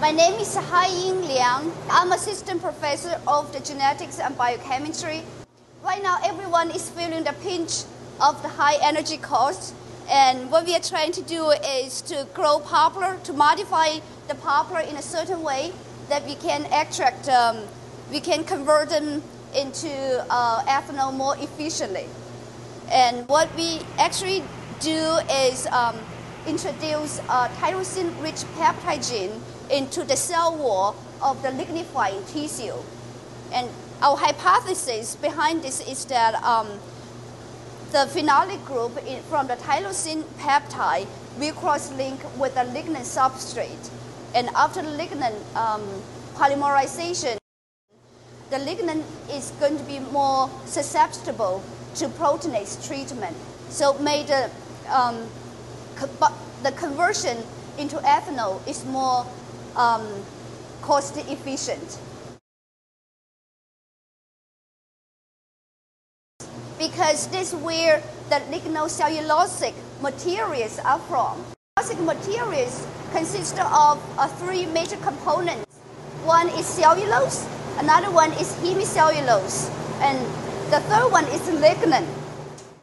My name is Haiying Liang. I'm assistant professor of the genetics and biochemistry. Right now, everyone is feeling the pinch of the high energy costs. And what we are trying to do is to grow poplar, to modify the poplar in a certain way that we can extract, um, we can convert them into uh, ethanol more efficiently. And what we actually do is um, introduce a tyrosine-rich peptide gene into the cell wall of the lignifying tissue. And our hypothesis behind this is that um, the phenolic group in, from the tyrosine peptide will cross-link with the lignin substrate. And after the lignin um, polymerization, the lignin is going to be more susceptible to proteinase treatment. So may the, um, the conversion into ethanol is more um, cost efficient. Because this is where the lignocellulosic materials are from. Cellulosic materials consist of uh, three major components. One is cellulose, another one is hemicellulose, and the third one is lignin.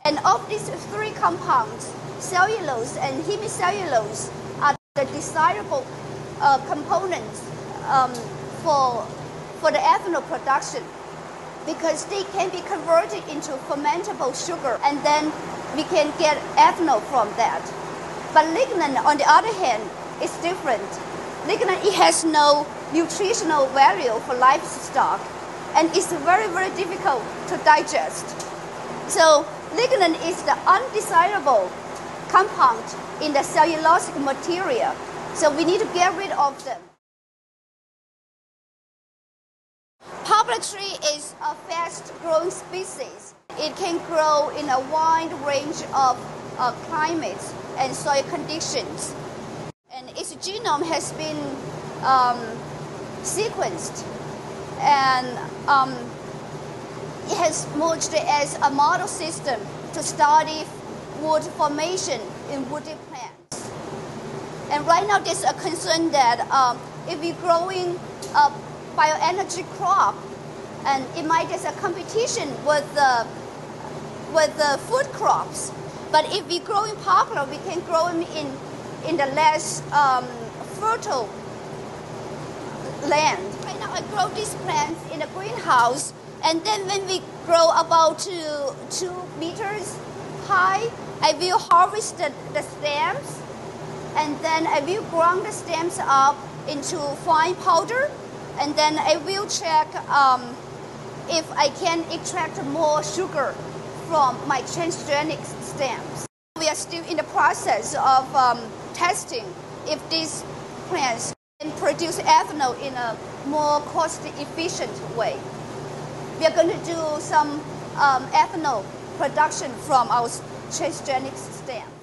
And of these three compounds, cellulose and hemicellulose are the desirable uh, components um, for, for the ethanol production because they can be converted into fermentable sugar and then we can get ethanol from that. But lignin, on the other hand, is different. Lignin, it has no nutritional value for livestock and it's very, very difficult to digest. So lignin is the undesirable compound in the cellulosic material. So we need to get rid of them. Poplar tree is a fast-growing species. It can grow in a wide range of uh, climates and soil conditions. And its genome has been um, sequenced and um, it has merged as a model system to study wood formation in woody plants. And right now there's a concern that um, if we're growing a bioenergy crop, and it might get a competition with the, with the food crops. But if we grow in poplar, we can grow them in, in the less um, fertile land. Right now I grow these plants in a greenhouse and then when we grow about two, two meters high, I will harvest the, the stems and then I will grind the stems up into fine powder and then I will check um, if I can extract more sugar from my transgenic stems. We are still in the process of um, testing if these plants can produce ethanol in a more cost-efficient way. We are going to do some um, ethanol production from our transgenic stems.